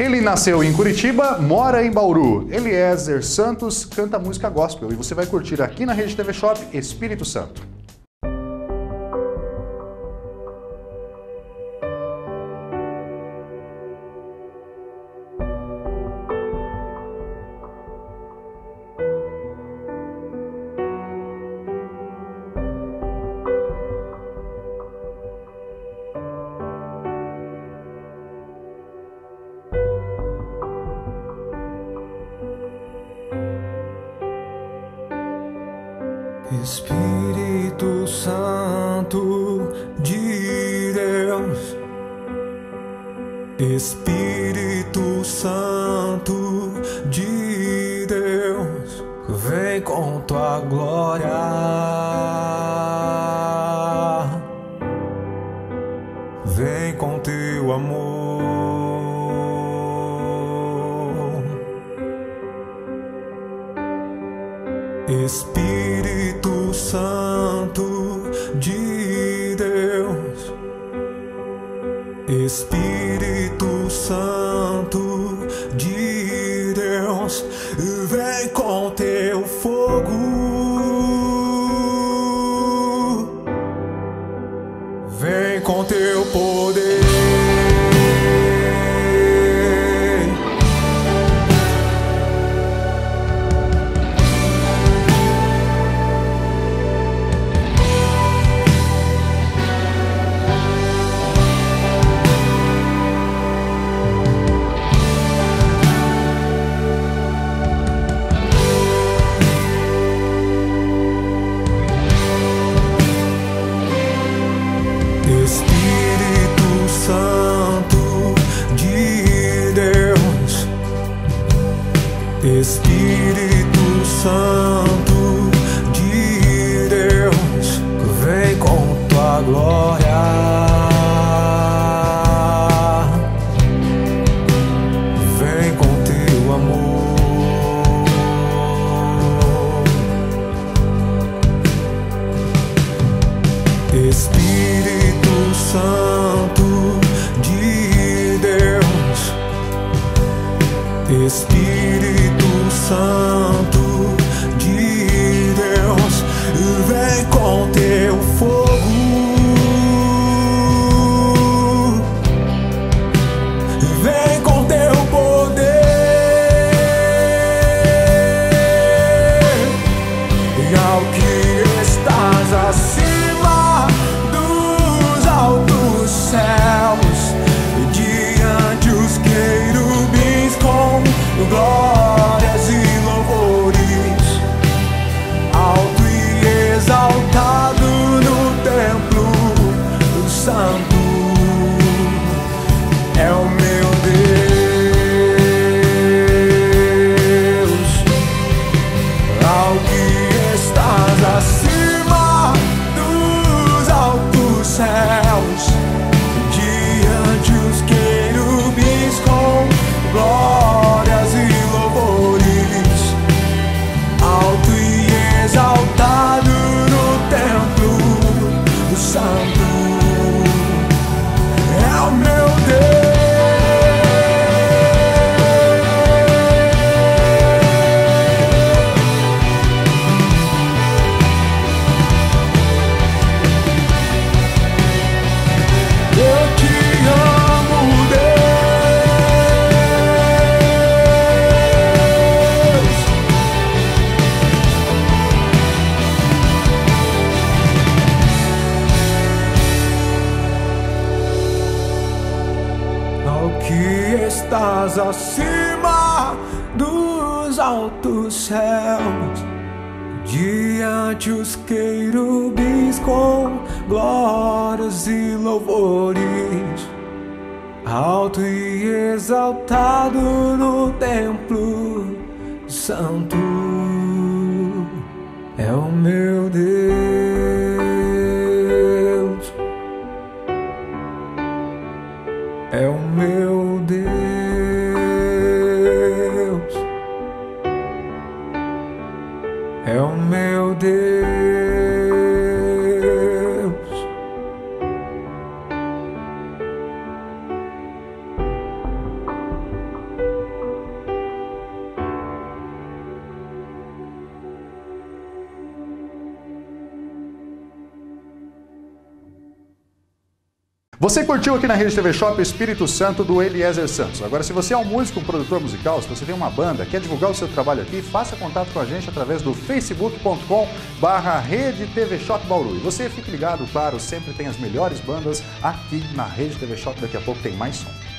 Ele nasceu em Curitiba, mora em Bauru. Eliezer Santos canta música gospel e você vai curtir aqui na Rede TV Shop Espírito Santo. Espírito Santo de Deus, Espírito Santo de Deus, vem com tua glória. Espírito Santo de Deus, Espírito Santo de Deus, vem com teu fogo, vem com teu poder. Espírito Santo com que estás acima dos altos céus diante os querubins com glórias e louvores, alto e exaltado no templo santo, é o meu Deus, Você curtiu aqui na Rede TV Shop Espírito Santo do Eliezer Santos. Agora, se você é um músico, um produtor musical, se você tem uma banda, quer divulgar o seu trabalho aqui, faça contato com a gente através do facebook.com barra Rede TV Shop Bauru. E você fique ligado, claro, sempre tem as melhores bandas aqui na Rede TV Shop. Daqui a pouco tem mais som.